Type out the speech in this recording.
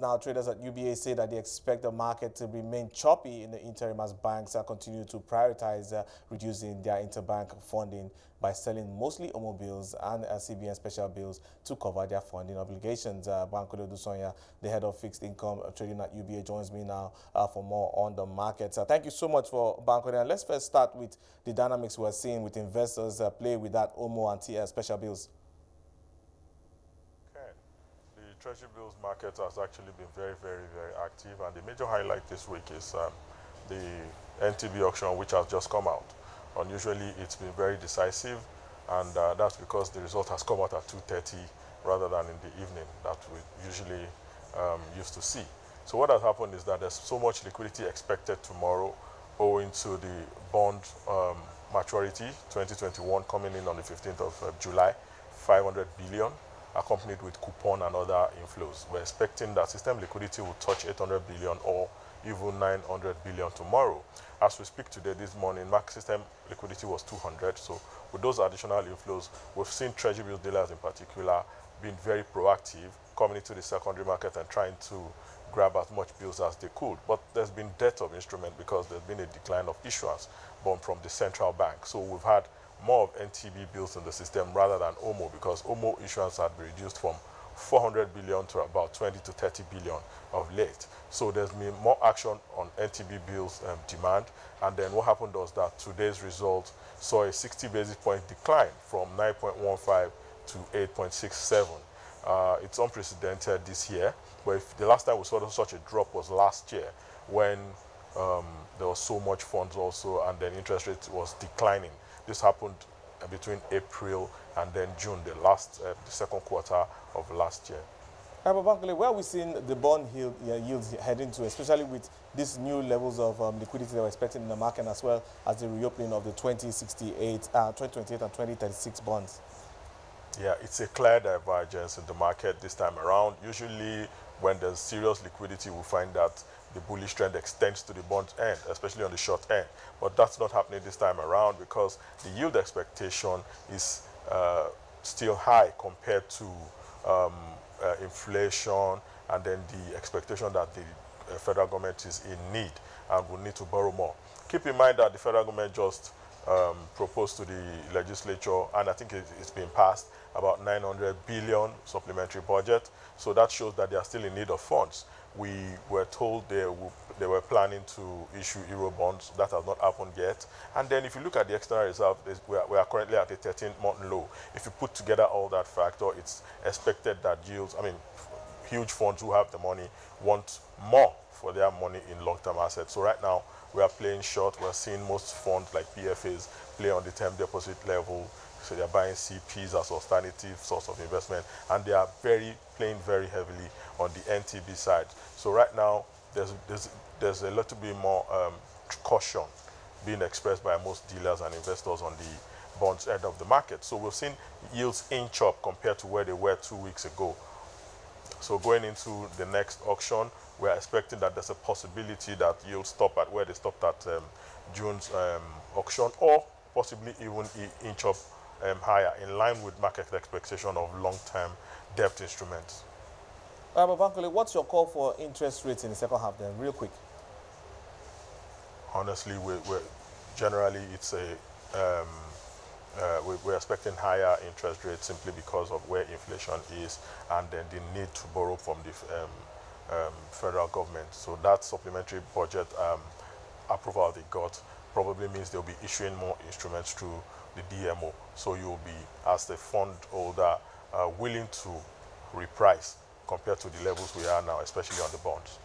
Now, traders at UBA say that they expect the market to remain choppy in the interim as banks continue to prioritize uh, reducing their interbank funding by selling mostly OMO bills and uh, CBN special bills to cover their funding obligations. Uh, Bankole Odusanya, the head of fixed income trading at UBA, joins me now uh, for more on the market. Uh, thank you so much for Bankole. And let's first start with the dynamics we're seeing with investors uh, play with that OMO and TS special bills. Treasury bills market has actually been very, very, very active. And the major highlight this week is um, the NTB auction, which has just come out. Unusually, it's been very decisive, and uh, that's because the result has come out at 2.30 rather than in the evening that we usually um, used to see. So what has happened is that there's so much liquidity expected tomorrow owing to the bond um, maturity 2021 coming in on the 15th of uh, July, 500 billion accompanied with coupon and other inflows. We're expecting that system liquidity will touch 800 billion or even 900 billion tomorrow. As we speak today, this morning, market system liquidity was 200. So with those additional inflows, we've seen treasury bill dealers in particular being very proactive, coming into the secondary market and trying to grab as much bills as they could. But there's been debt of instrument because there's been a decline of issuance born from the central bank. So we've had more of NTB bills in the system rather than OMO because OMO issuance had been reduced from 400 billion to about 20 to 30 billion of late. So there's been more action on NTB bills um, demand. And then what happened was that today's result saw a 60 basis point decline from 9.15 to 8.67. Uh, it's unprecedented this year, but the last time we saw such a drop was last year when um, there was so much funds also and then interest rate was declining. This happened between April and then June, the last, uh, the second quarter of last year. Bankole, where are we seeing the bond yield, uh, yields heading to, especially with these new levels of um, liquidity that we're expecting in the market, as well as the reopening of the 2068, uh, 2028 and 2036 bonds? Yeah, it's a clear divergence in the market this time around. Usually, when there's serious liquidity, we find that the bullish trend extends to the bond end, especially on the short end. But that's not happening this time around because the yield expectation is uh, still high compared to um, uh, inflation and then the expectation that the uh, federal government is in need and will need to borrow more. Keep in mind that the federal government just um, proposed to the legislature, and I think it, it's been passed, about 900 billion supplementary budget. So that shows that they are still in need of funds we were told they, they were planning to issue euro bonds. That has not happened yet. And then if you look at the external reserve, we are, we are currently at a 13-month low. If you put together all that factor, it's expected that yields, I mean, huge funds who have the money want more for their money in long-term assets. So right now, we are playing short. We're seeing most funds like PFAs play on the term deposit level. So they're buying CPs as alternative source of investment, and they are very playing very heavily on the NTB side. So right now, there's there's there's a little bit more um, caution being expressed by most dealers and investors on the bonds end of the market. So we've seen yields inch up compared to where they were two weeks ago. So going into the next auction, we're expecting that there's a possibility that yields stop at where they stopped at um, June's um, auction or possibly even inch up um, higher in line with market expectation of long-term debt instruments. Uh, Bankole, what's your call for interest rates in the second half then, real quick? Honestly, we're, we're generally it's a um, uh, we, are expecting higher interest rates simply because of where inflation is and then the need to borrow from the um, um, federal government. So that supplementary budget um, approval they got probably means they'll be issuing more instruments through the DMO. So you'll be, as the fund holder, uh, willing to reprice compared to the levels we are now, especially on the bonds.